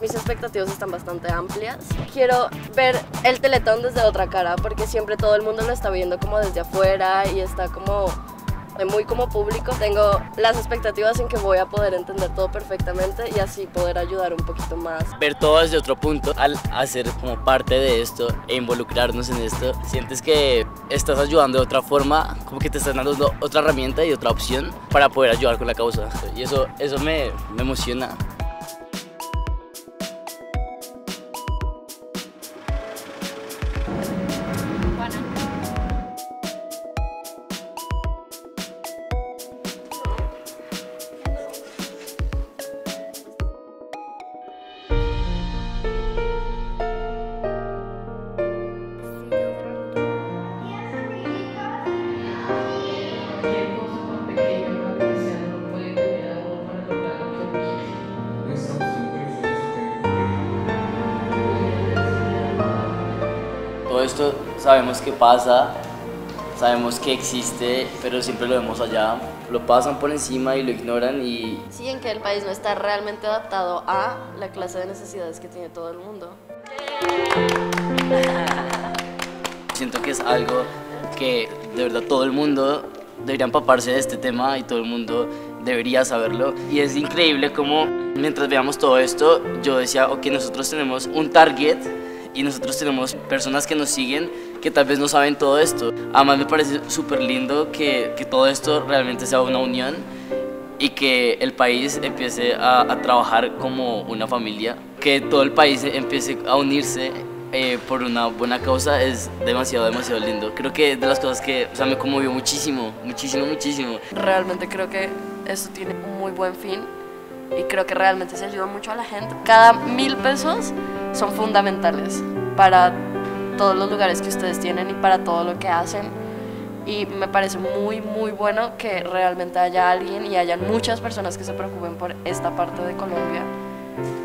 Mis expectativas están bastante amplias. Quiero ver el teletón desde otra cara porque siempre todo el mundo lo está viendo como desde afuera y está como muy como público. Tengo las expectativas en que voy a poder entender todo perfectamente y así poder ayudar un poquito más. Ver todo desde otro punto, al hacer como parte de esto e involucrarnos en esto, sientes que estás ayudando de otra forma, como que te estás dando otra herramienta y otra opción para poder ayudar con la causa. Y eso, eso me, me emociona. Esto sabemos que pasa, sabemos que existe, pero siempre lo vemos allá. Lo pasan por encima y lo ignoran y... Sí, en que el país no está realmente adaptado a la clase de necesidades que tiene todo el mundo. Siento que es algo que de verdad todo el mundo debería empaparse de este tema y todo el mundo debería saberlo. Y es increíble como mientras veamos todo esto, yo decía, ok, nosotros tenemos un target y nosotros tenemos personas que nos siguen que tal vez no saben todo esto. Además me parece súper lindo que, que, todo esto realmente sea una unión y que el país empiece a, a, trabajar como una familia, que todo el país empiece a unirse eh, por una buena causa es demasiado, demasiado lindo. Creo que es de las cosas que o sea, me conmovió muchísimo, muchísimo, muchísimo. Realmente creo que esto tiene un muy buen fin y creo que realmente se ayuda mucho a la gente. Cada mil pesos son fundamentales para todos los lugares que ustedes tienen y para todo lo que hacen. Y me parece muy, muy bueno que realmente haya alguien y haya muchas personas que se preocupen por esta parte de Colombia,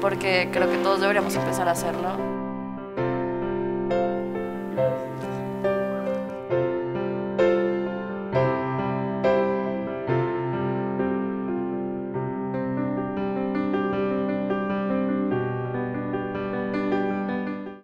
porque creo que todos deberíamos empezar a hacerlo.